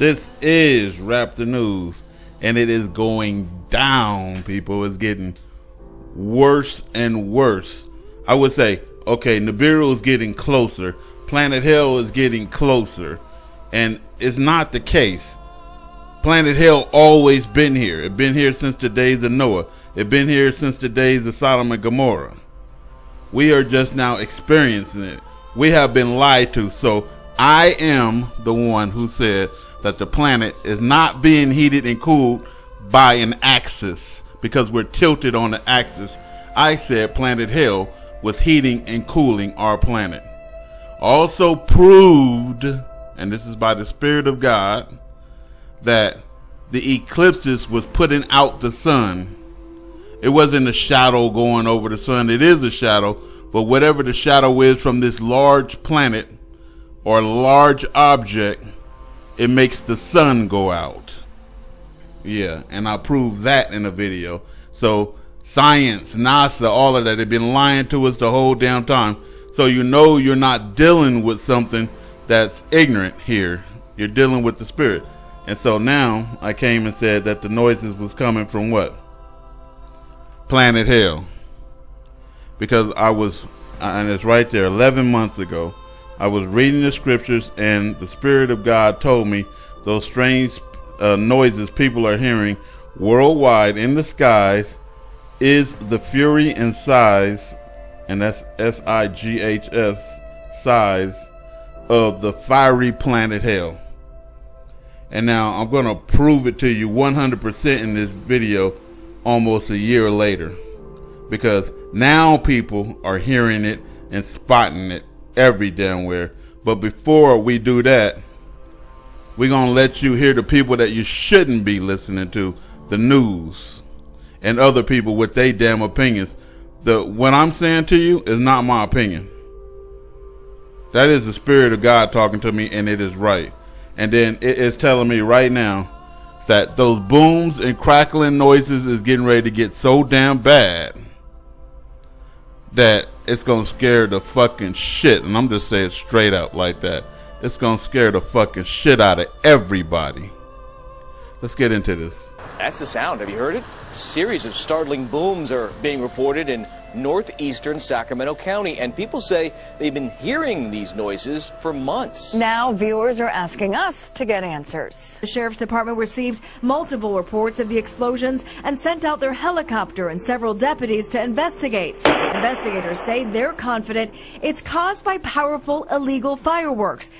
This is Rap the News, and it is going down, people. It's getting worse and worse. I would say, okay, Nibiru is getting closer. Planet Hell is getting closer. And it's not the case. Planet Hell always been here. It been here since the days of Noah. It been here since the days of Sodom and Gomorrah. We are just now experiencing it. We have been lied to. So I am the one who said that the planet is not being heated and cooled by an axis because we're tilted on the axis. I said planet Hell was heating and cooling our planet. Also proved, and this is by the Spirit of God, that the eclipses was putting out the sun. It wasn't a shadow going over the sun. It is a shadow, but whatever the shadow is from this large planet or large object, it makes the sun go out. Yeah, and I'll prove that in a video. So science, NASA, all of that, they've been lying to us the whole damn time. So you know you're not dealing with something that's ignorant here. You're dealing with the spirit. And so now I came and said that the noises was coming from what? Planet Hell. Because I was, and it's right there, 11 months ago, I was reading the scriptures and the Spirit of God told me those strange uh, noises people are hearing worldwide in the skies is the fury and size, and that's S I G H S, size of the fiery planet hell. And now I'm going to prove it to you 100% in this video almost a year later. Because now people are hearing it and spotting it every damn where. But before we do that, we're going to let you hear the people that you shouldn't be listening to, the news, and other people with their damn opinions. The what I'm saying to you is not my opinion. That is the spirit of God talking to me, and it is right. And then it is telling me right now that those booms and crackling noises is getting ready to get so damn bad that it's gonna scare the fucking shit. And I'm just saying straight up like that. It's gonna scare the fucking shit out of everybody. Let's get into this. That's the sound. Have you heard it? A series of startling booms are being reported in northeastern Sacramento County, and people say they've been hearing these noises for months. Now, viewers are asking us to get answers. The Sheriff's Department received multiple reports of the explosions and sent out their helicopter and several deputies to investigate. Investigators say they're confident it's caused by powerful illegal fireworks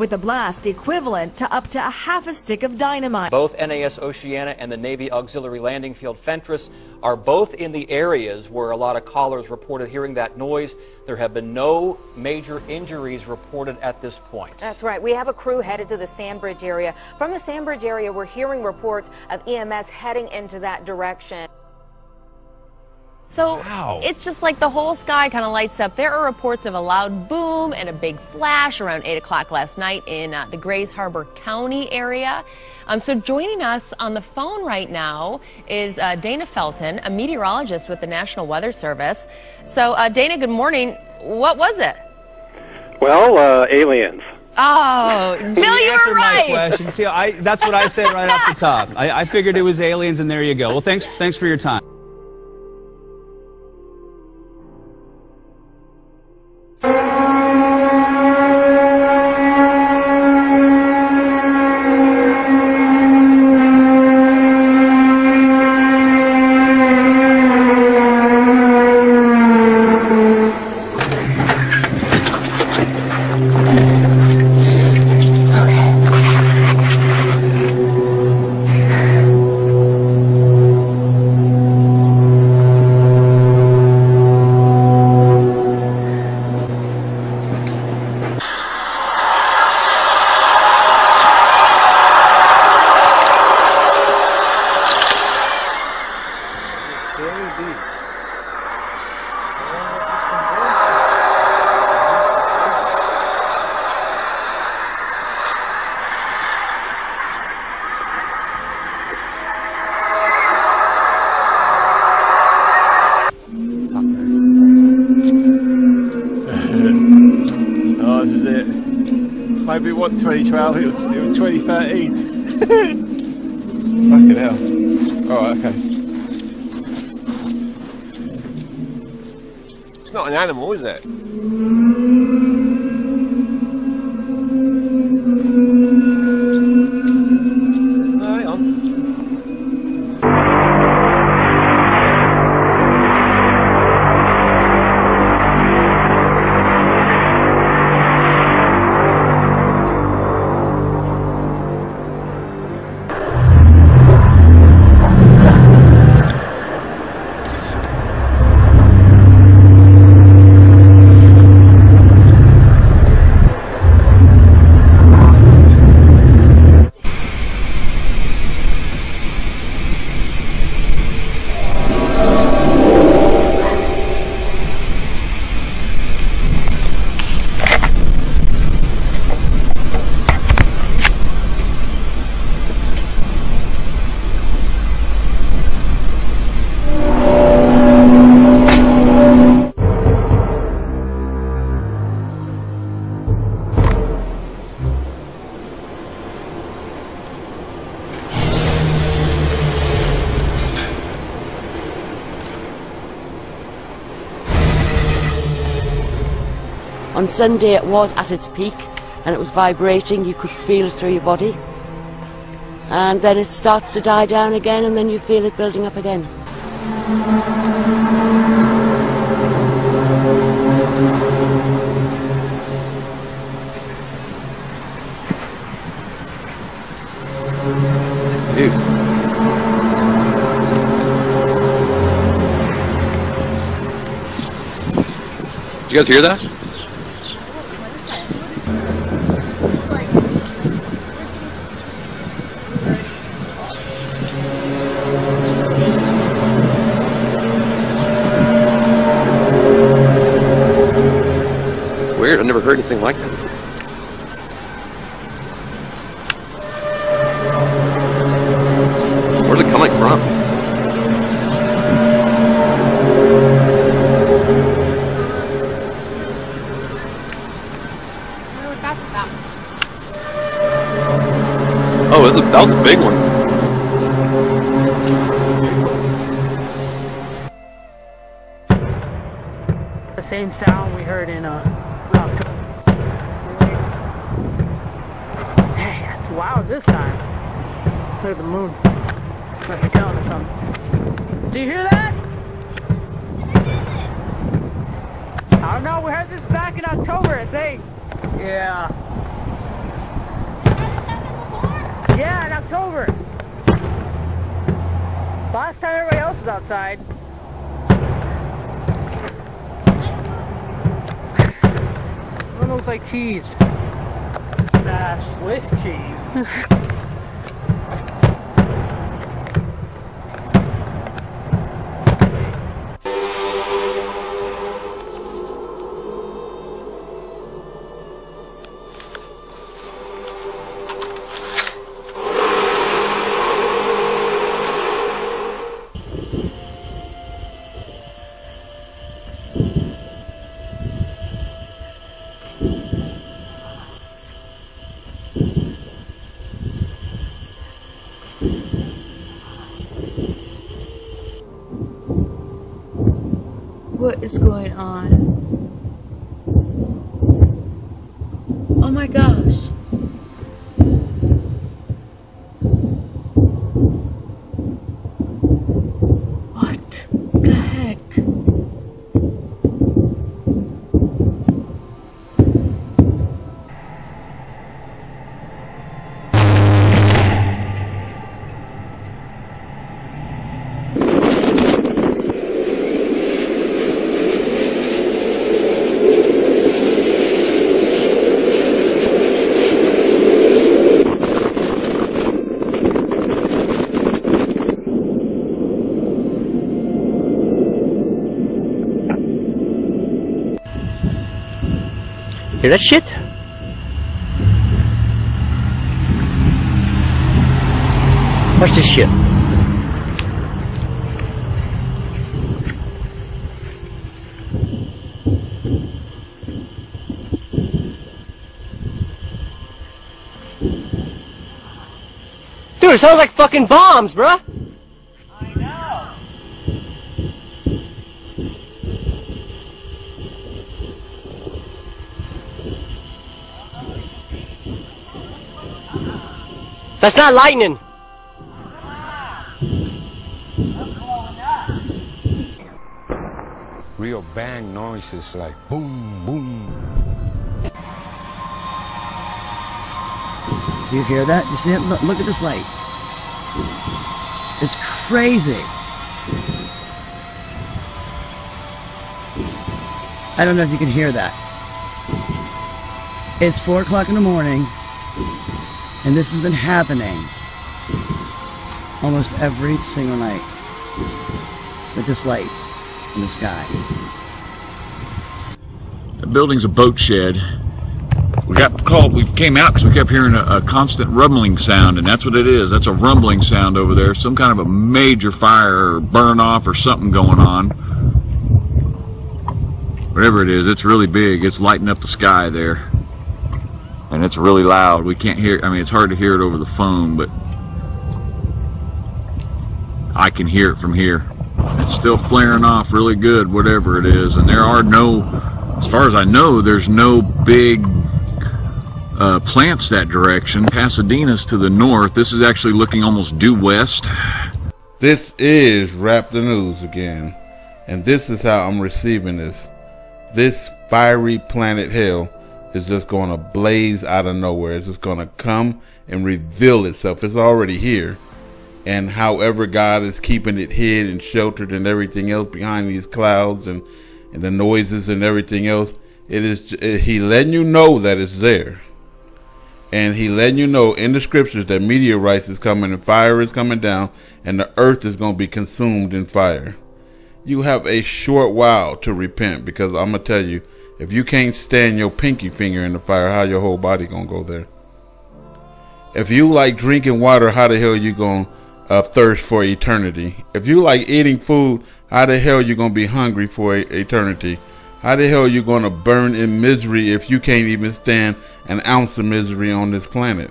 with a blast equivalent to up to a half a stick of dynamite. Both NAS Oceana and the Navy Auxiliary Landing Field Fentress are both in the areas where a lot of callers reported hearing that noise. There have been no major injuries reported at this point. That's right. We have a crew headed to the Sandbridge area. From the Sandbridge area, we're hearing reports of EMS heading into that direction. So wow. it's just like the whole sky kind of lights up. There are reports of a loud boom and a big flash around 8 o'clock last night in uh, the Grays Harbor County area. Um, so joining us on the phone right now is uh, Dana Felton, a meteorologist with the National Weather Service. So, uh, Dana, good morning. What was it? Well, uh, aliens. Oh, Bill, you were right. question. See, I, that's what I said right off the top. I, I figured it was aliens, and there you go. Well, thanks, thanks for your time. But it wasn't 2012, it was, it was 2013. Fucking hell. Alright, okay. It's not an animal, is it? No, hang on. On Sunday it was at its peak and it was vibrating, you could feel it through your body. And then it starts to die down again and then you feel it building up again. Did you guys hear that? That's a, that was a big one. The same sound we heard in uh, October. Hey, that's loud this time. Look at the moon. Must be telling us something. Do you hear that? I don't know. We heard this back in October, I think. Yeah. Yeah, in October. Last time everybody else was outside. One looks like cheese. Nah, Swiss cheese. What is going on? Oh my gosh. Hear that shit? What's this shit? Dude, it sounds like fucking bombs, bruh. That's not lightning. Real bang noises like boom, boom. Do you hear that? You see it? Look, look at this light. It's crazy. I don't know if you can hear that. It's 4 o'clock in the morning, and this has been happening almost every single night with this light in the sky. The building's a boat shed. We got called, we came out because we kept hearing a, a constant rumbling sound, and that's what it is. That's a rumbling sound over there. Some kind of a major fire or burn off or something going on. Whatever it is, it's really big. It's lighting up the sky there. And it's really loud. We can't hear, I mean, it's hard to hear it over the phone, but I can hear it from here. It's still flaring off really good, whatever it is. And there are no, as far as I know, there's no big uh, plants that direction. Pasadena's to the north. This is actually looking almost due west. This is Rap the News again. And this is how I'm receiving this. This fiery planet hell is just going to blaze out of nowhere. It's just going to come and reveal itself. It's already here. And however God is keeping it hid and sheltered and everything else behind these clouds and, and the noises and everything else, it is it, He letting you know that it's there. And He letting you know in the scriptures that meteorites is coming and fire is coming down and the earth is going to be consumed in fire. You have a short while to repent because I'm going to tell you, if you can't stand your pinky finger in the fire, how your whole body to go there? If you like drinking water, how the hell you to uh, thirst for eternity? If you like eating food, how the hell you to be hungry for eternity? How the hell you to burn in misery if you can't even stand an ounce of misery on this planet?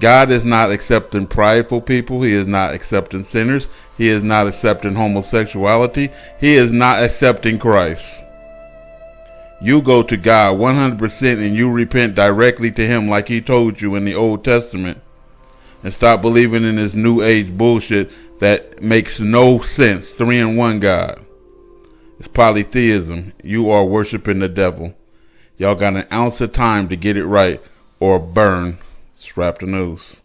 God is not accepting prideful people. He is not accepting sinners. He is not accepting homosexuality. He is not accepting Christ. You go to God 100% and you repent directly to Him like He told you in the Old Testament. And stop believing in this new age bullshit that makes no sense. Three in one God. It's polytheism. You are worshiping the devil. Y'all got an ounce of time to get it right or burn. Strap the news.